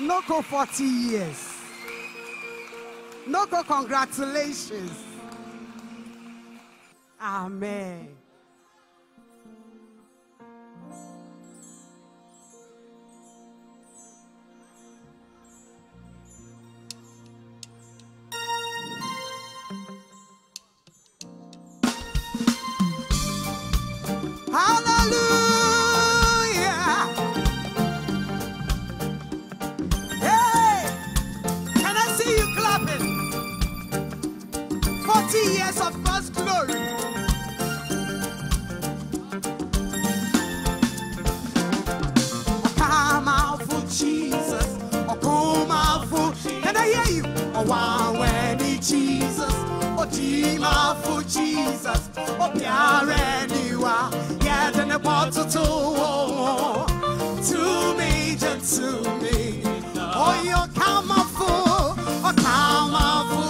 No go 40 years. No go congratulations. Amen. 40 years of God's glory. Oh, come out for Jesus. Oh, come out for. Can I hear you? Oh, wow, when Jesus. Oh, team out for Jesus. Oh, Pierre anywhere. Yeah, then the bottle to. To me, just to me. Oh, you come out for. Oh, come out for.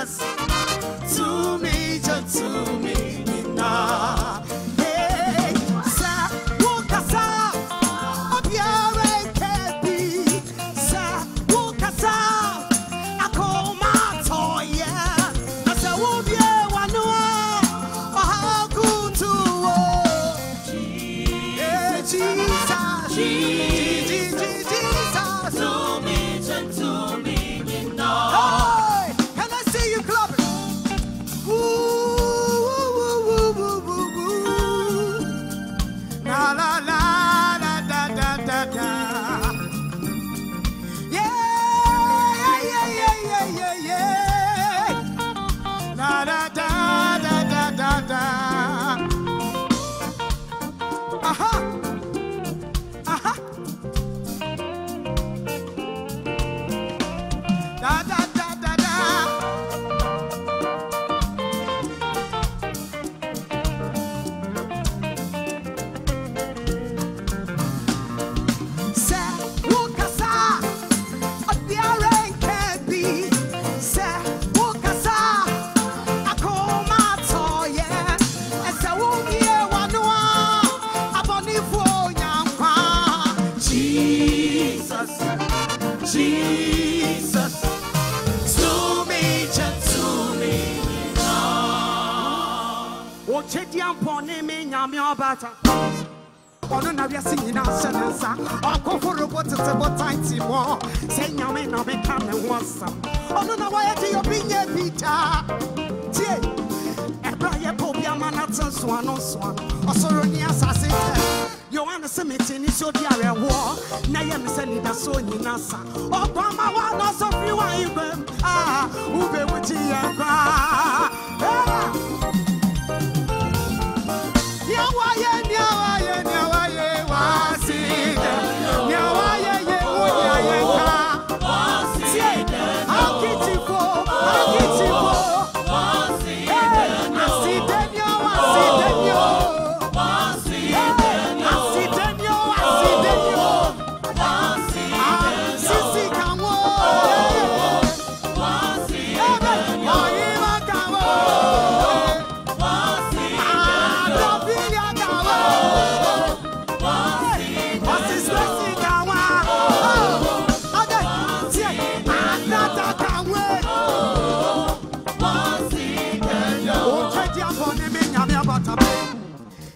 Jesus, now. Okyedi ampɔne me nyame ɔbata ɔno na wiase nyinaa hyɛ ne nsa ɔkɔforo bo tete botan ti mɔ sɛ nyame na meka ne ho asɛm ɔno na wɔyɛ de obi nyɛ bi daa tie ɛberɛ a yɛpɛ obi ama no te nsoa no nsoa no ɔsoro ne asase tɛ yohane sɛ mete ne sɛ odi awerɛhoɔ na yɛ me sɛ nida sɛ onyina sa ɔkɔ ama wa na ɔsɔfiri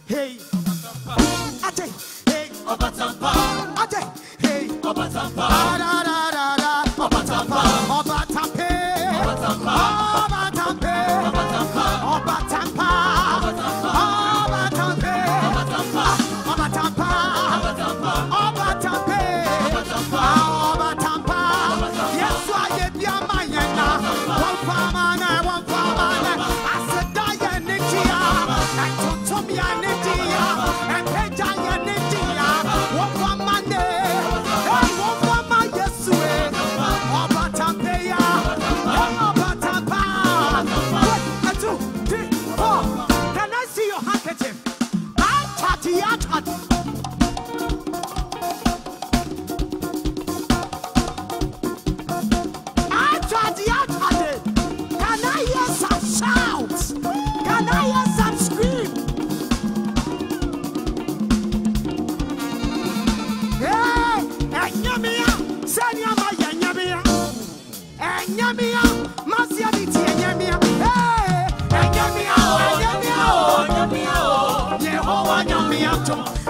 Hey, Ate, hey,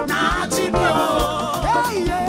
na achimio. Hey, yeah.